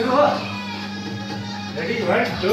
शुरू हो ready one two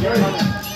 Very nice.